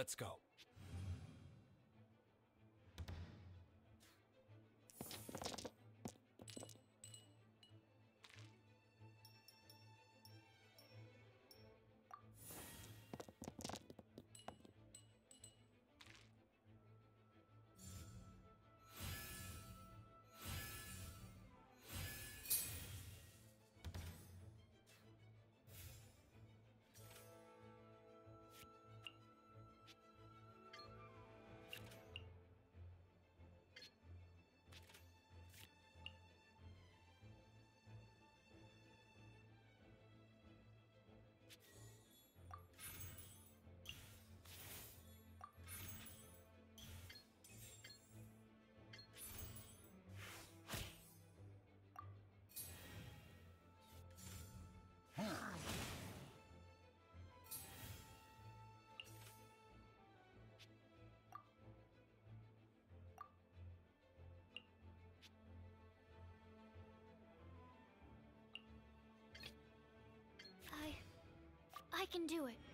Let's go. I can do it.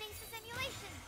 Anemo Hypostasis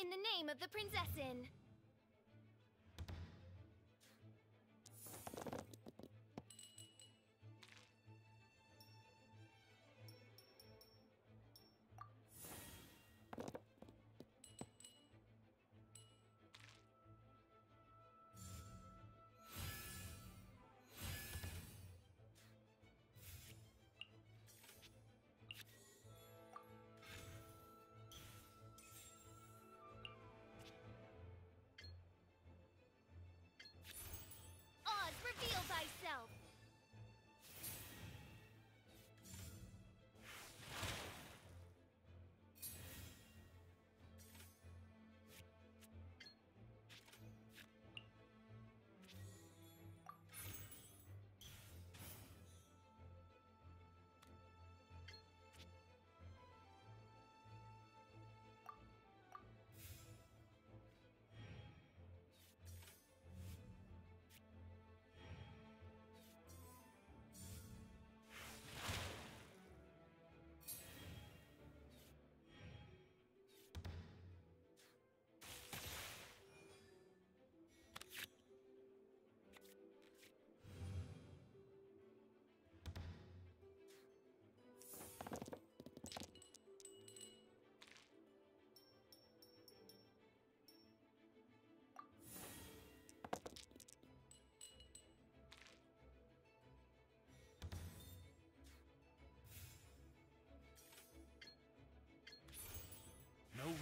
in the name of the Prinzessin.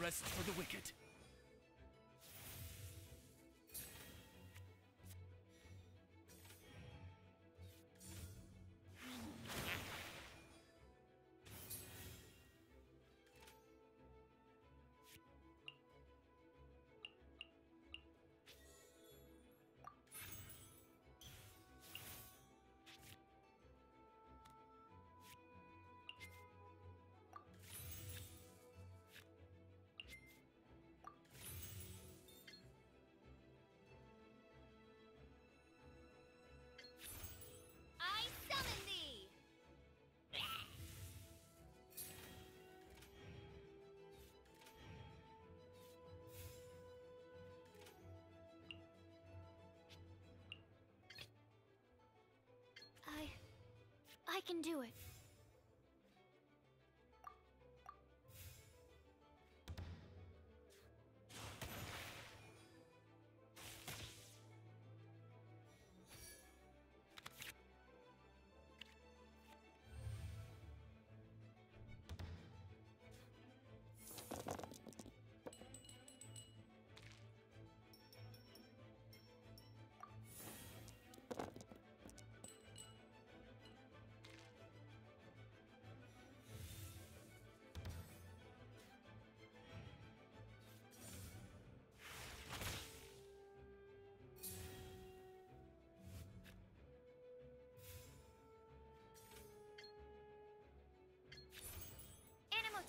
Rest for the wicked. I can do it.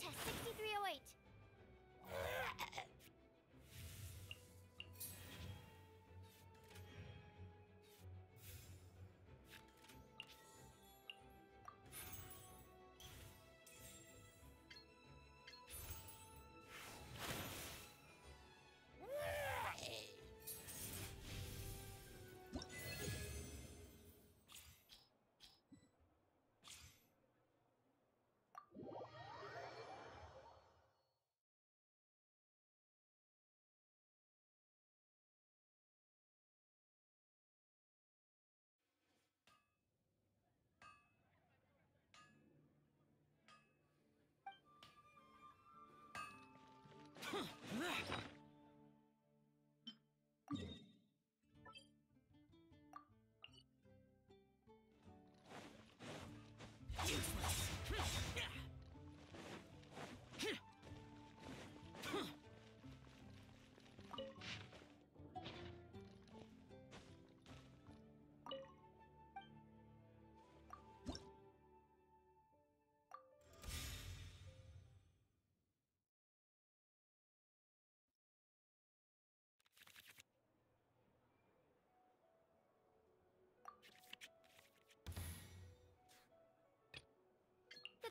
Animal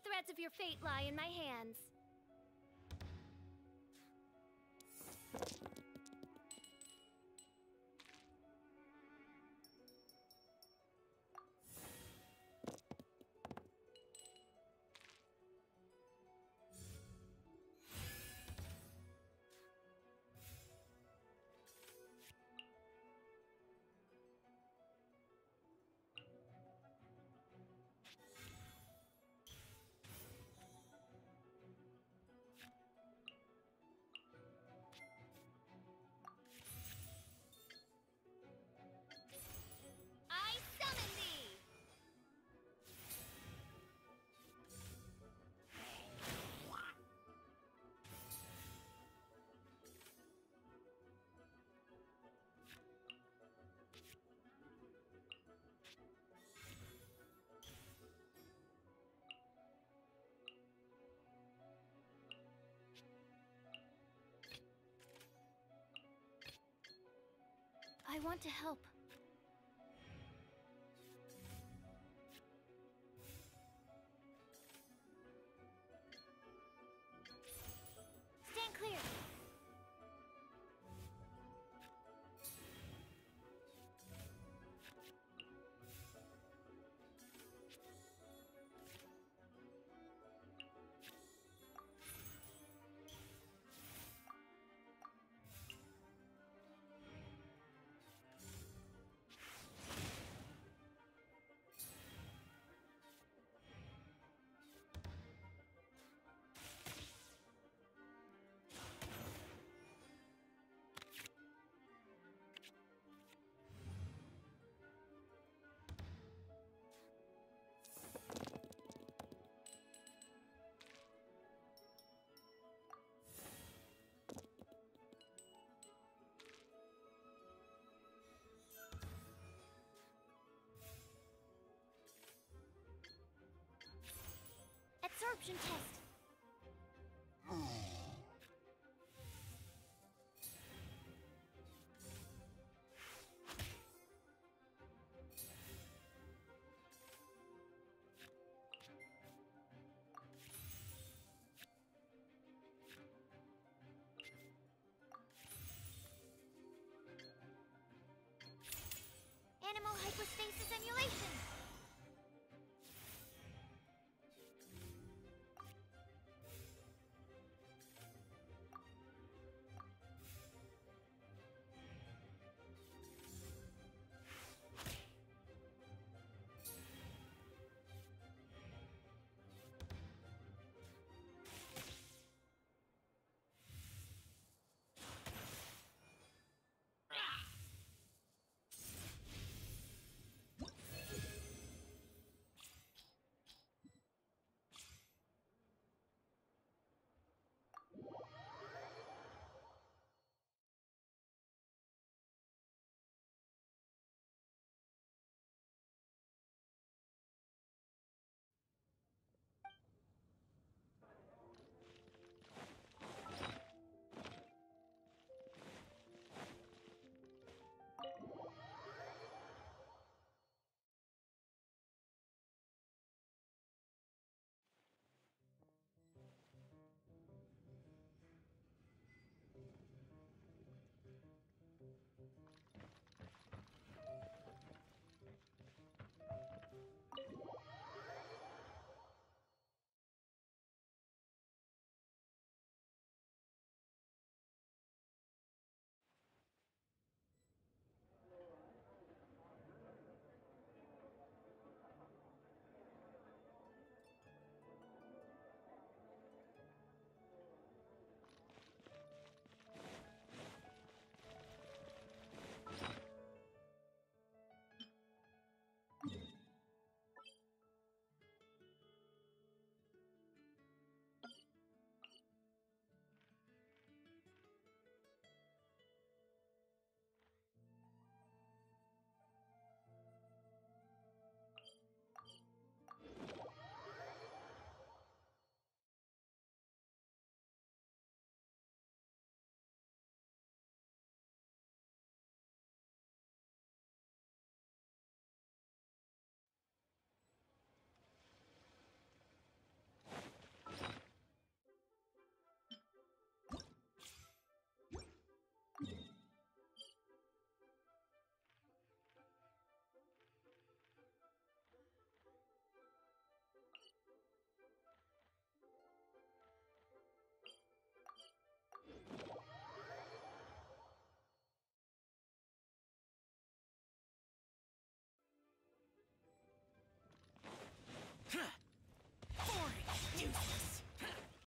threads of your fate lie in my hands. I want to help. Absorption test.